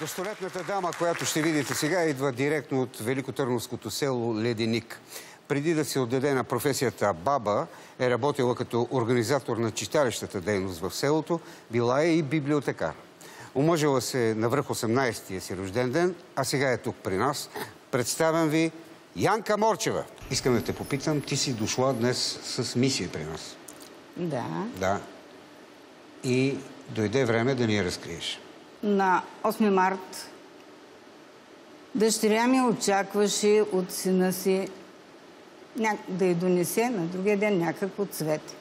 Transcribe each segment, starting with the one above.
Достолетната дама, която ще видите сега, идва директно от Великотърновското село Леденик. Преди да се отдаде на професията баба, е работила като организатор на читалищата дейност в селото, била е и библиотекар. Омъжила се на връх 18-тия си рожден ден, а сега е тук при нас. Представям ви Янка Морчева. Искам да те попитам, ти си дошла днес с мисия при нас. Да. Да. И дойде време да ни я разкриеш. На 8 март дъщеря ми очакваше от сина си да й донесе на другия ден някакво цвете.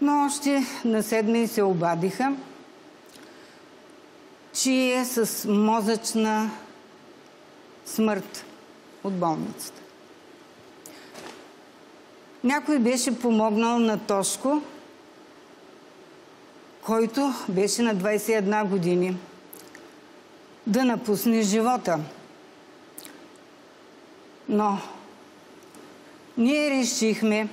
Но още на седми се обадиха, че е с мозъчна смърт от болницата. Някой беше помогнал на Тошко, който беше на 21 години, да напусне живота. Но ние решихме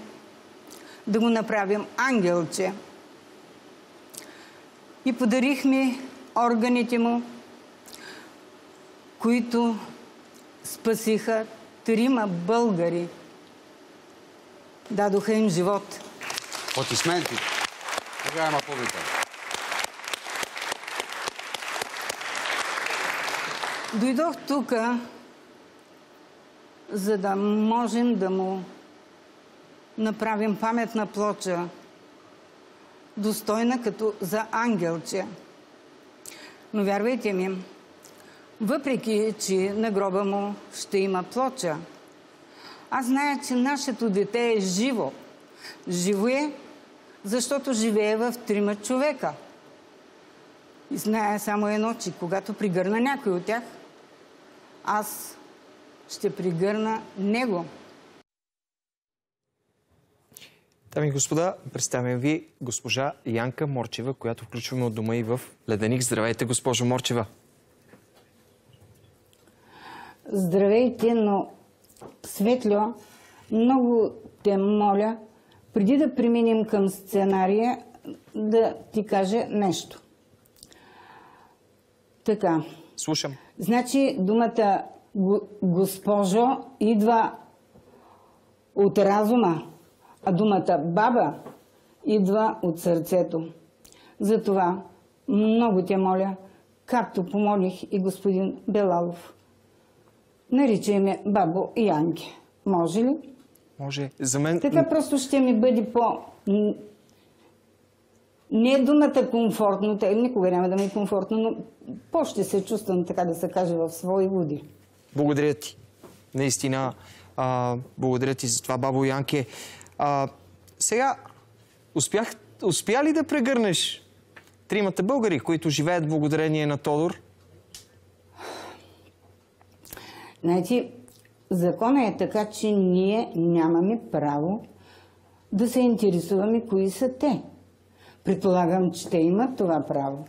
да го направим ангелче и подарихме органите му, които спасиха трима българи. Дадоха им живот. Аплодисменти. Уважаема публика. Дойдох тук, за да можем да му направим паметна плоча, достойна като за ангелче. Но вярвайте ми, въпреки, че на гроба му ще има плоча, аз зная, че нашето дете е живо. Живо е, защото живее в трима човека. И зная само едно, че когато пригърна някой от тях, аз ще пригърна него. Дами и господа, представям ви госпожа Янка Морчева, която включваме от дома и в Леденик. Здравейте, госпожо Морчева. Здравейте, но Светло, много те моля, преди да преминем към сценария, да ти кажа нещо. Така. Слушам. Значи думата госпожо идва от разума, а думата баба идва от сърцето. Затова много те моля, както помолих и господин Белалов. Наричай ме бабо Янки. Може ли? Може. За мен... Така просто ще ми бъде по... Не е думата комфортно, те никога няма да ми е комфортно, но по-ще се чувствам, така да се каже, в свои води. Благодаря ти. Наистина, а, благодаря ти за това, бабо Янке. А, сега, успях, успя ли да прегърнеш тримата българи, които живеят благодарение на Тодор? Значи, закона е така, че ние нямаме право да се интересуваме кои са те. Предполагам, че те имат това право.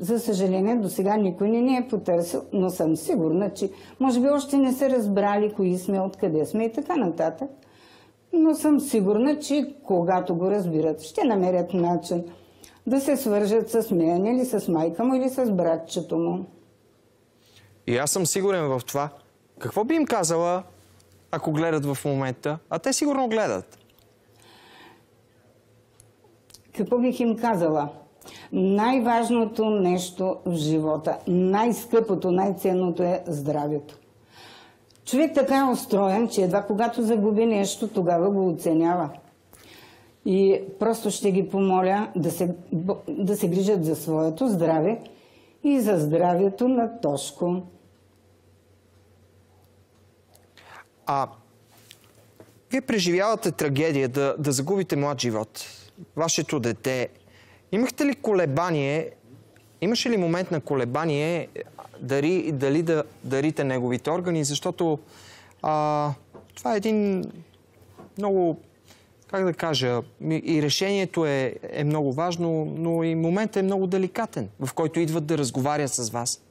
За съжаление, до сега никой не ни е потърсил, но съм сигурна, че може би още не са разбрали кои сме, откъде сме и така нататък. Но съм сигурна, че когато го разбират, ще намерят начин да се свържат с мен или с майка му или с братчето му. И аз съм сигурен в това. Какво би им казала, ако гледат в момента? А те сигурно гледат. Какво бих им казала? Най-важното нещо в живота, най-скъпото, най-ценното е здравето. Човек така е устроен, че едва когато загуби нещо, тогава го оценява. И просто ще ги помоля да се, да се грижат за своето здраве и за здравето на Тошко. А вие преживявате трагедия да, да загубите млад живот. Вашето дете. Имахте ли колебание, имаше ли момент на колебание дали, дали да дарите неговите органи, защото а, това е един много, как да кажа, и решението е, е много важно, но и моментът е много деликатен, в който идват да разговарят с вас.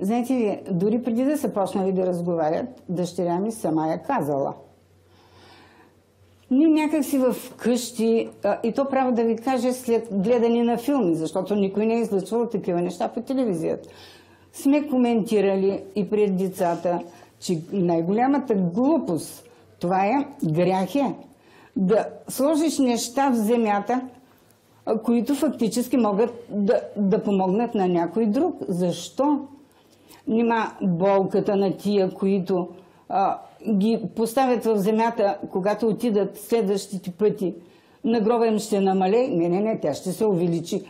Знаете ли, дори преди да са почнали да разговарят, дъщеря ми сама е казала. Ние някак си в къщи, и то право да ви кажа след гледане на филми, защото никой не е излъчвал такива неща по телевизията. Сме коментирали и пред децата, че най-голямата глупост, това е грях е, да сложиш неща в земята, които фактически могат да, да помогнат на някой друг. Защо? Нима болката на тия, които а, ги поставят в земята, когато отидат следващите пъти, на гроба им ще намалее. Не, не, не, тя ще се увеличи.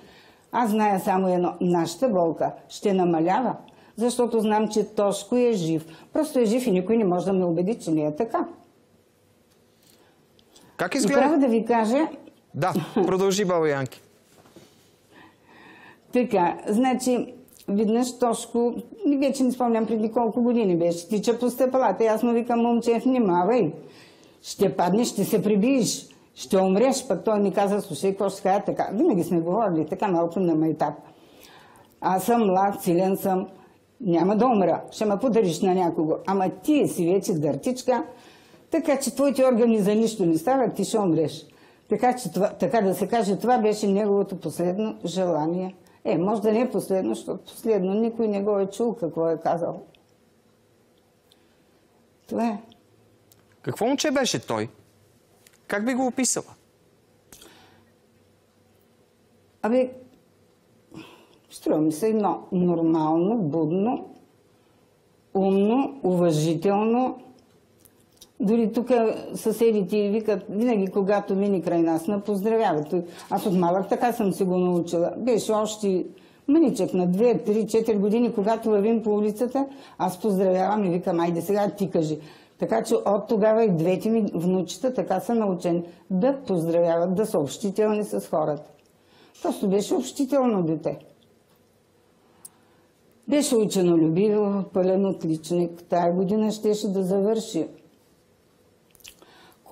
Аз зная само едно. Нашата болка ще намалява, защото знам, че Тошко е жив. Просто е жив и никой не може да ме убеди, че не е така. Как изглежда? трябва да ви кажа, Да, продължи, баба Янки. Така, значи, веднъж Тошко, вече не спомням преди колко години беше, тича по стъпалата. И аз му викам, момче, внимавай, ще паднеш, ще се прибиеш, ще умреш. Пък той ми каза, слушай, какво ще кажа така. Винаги сме говорили така малко на майтап. Аз съм млад, силен съм, няма да умра, ще ме подариш на някого. Ама ти си вече дъртичка, така че твоите органи за нищо не стават, ти ще умреш. Така, че това, така да се каже, това беше неговото последно желание. Е, може да не е последно, защото последно никой не го е чул какво е казал. Това е. Какво момче беше той? Как би го описала? Абе, струва ми се едно нормално, будно, умно, уважително. Дори тук съседите викат, винаги когато мини край нас, на поздравяват. Аз от малък така съм се го научила. Беше още мъничък на 2, 3, 4 години, когато вървим по улицата, аз поздравявам и викам, айде сега ти кажи. Така че от тогава и двете ми внучета така са научени да поздравяват, да са общителни с хората. Просто беше общително дете. Беше ученолюбиво, пълен отличник. Тая година щеше да завърши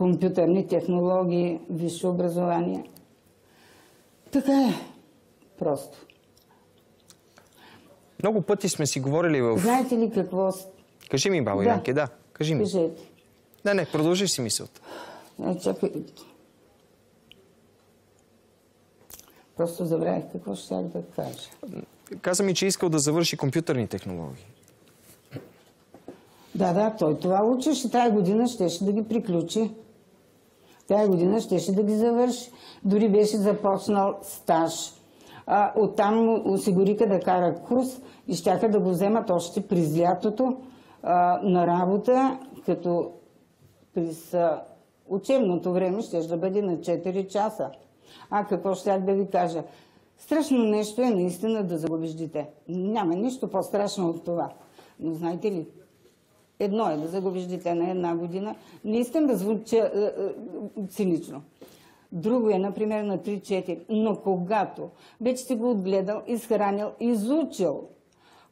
компютърни технологии, висше образование. Така е. Просто. Много пъти сме си говорили в... Знаете ли какво... Кажи ми, баба Да. Янки, да. Кажи ми. Кажете. Не, не, продължи си мисълта. Чакай. Просто забравих какво ще да кажа. Каза ми, че искал да завърши компютърни технологии. Да, да, той това учеше. Тая година щеше да ги приключи. Тая година щеше да ги завърши. Дори беше започнал стаж. А, оттам му осигуриха да кара курс и щяха да го вземат още през лятото а, на работа, като през а, учебното време ще да бъде на 4 часа. А какво щях да ви кажа? Страшно нещо е наистина да загубиш дете. Няма нищо по-страшно от това. Но знаете ли, Едно е да загубиш дете на една година. Не искам да звуча е, е, цинично. Друго е, например, на 3-4. Но когато вече си го отгледал, изхранил, изучил,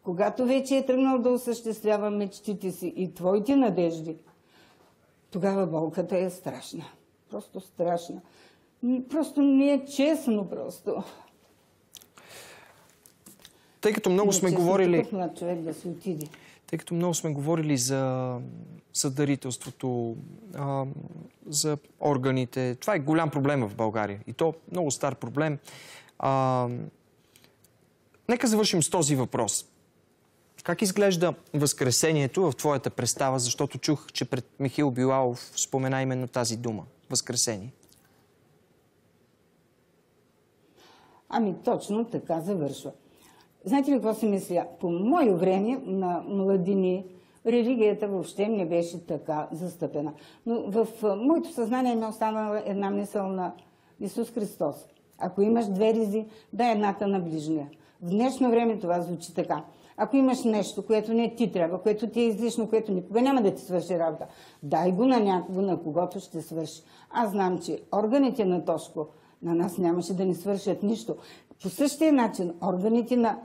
когато вече е тръгнал да осъществява мечтите си и твоите надежди, тогава болката е страшна. Просто страшна. Просто не е честно просто. Тъй като много сме говорили... млад човек да си отиде. Тъй като много сме говорили за съдарителството, а, за органите, това е голям проблем в България. И то много стар проблем. А, нека завършим с този въпрос. Как изглежда Възкресението в твоята представа, защото чух, че пред Михаил Билалов спомена именно тази дума – Възкресение. Ами точно така завършва. Знаете ли какво си мисля? По мое време на младини религията въобще не беше така застъпена. Но в моето съзнание ми останала една мисъл на Исус Христос. Ако имаш две ризи, дай едната на ближния. В днешно време това звучи така. Ако имаш нещо, което не ти трябва, което ти е излишно, което никога няма да ти свърши работа, дай го на някого, на когото ще свърши. Аз знам, че органите на Тошко на нас нямаше да ни свършат нищо. По същия начин органите на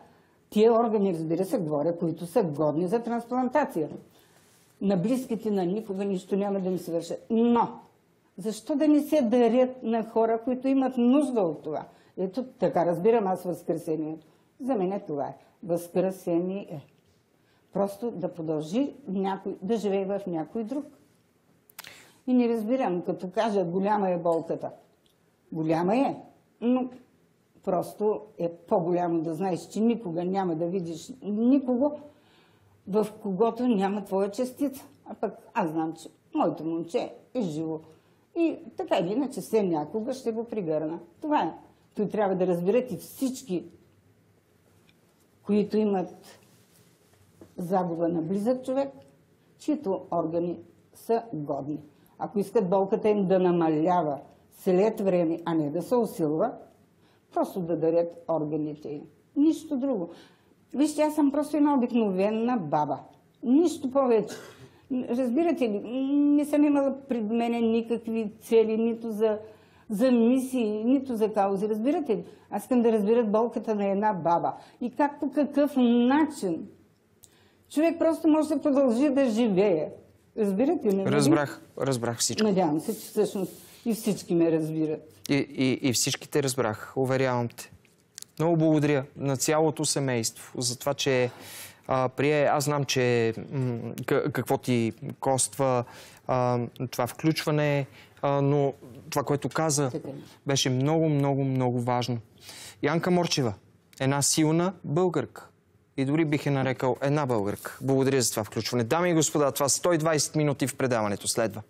тия органи, разбира се, говоря, които са годни за трансплантация. На близките на никога нищо няма да ни свършат. Но, защо да не се дарят на хора, които имат нужда от това? Ето така разбирам аз възкресението. За мен е това е. Възкресение. Просто да продължи някой, да живее в някой друг. И не разбирам, като кажа голяма е болката. Голяма е, но просто е по-голямо да знаеш, че никога няма да видиш никого, в когото няма твоя частица. А пък аз знам, че моето момче е живо. И така или иначе, все някога ще го пригърна. Това е. Той трябва да разберат и всички, които имат загуба на близък човек, чието органи са годни. Ако искат болката им да намалява след време, а не да се усилва, просто да дарят органите им. Нищо друго. Вижте, аз съм просто една обикновена баба. Нищо повече. Разбирате ли, не съм имала пред мене никакви цели, нито за, за мисии, нито за каузи. Разбирате ли? Аз искам да разбират болката на една баба. И как по какъв начин човек просто може да продължи да живее. Разбирате ли? Разбрах, разбрах всичко. Надявам се, че всъщност и всички ме разбират. И, и, и всички те разбрах, уверявам те. Много благодаря на цялото семейство за това, че а, прие. Аз знам, че какво ти коства а, това включване, а, но това, което каза, беше много, много, много важно. Янка Морчева, една силна българка. И дори бих е нарекал една българка. Благодаря за това включване. Дами и господа, това 120 минути в предаването следва.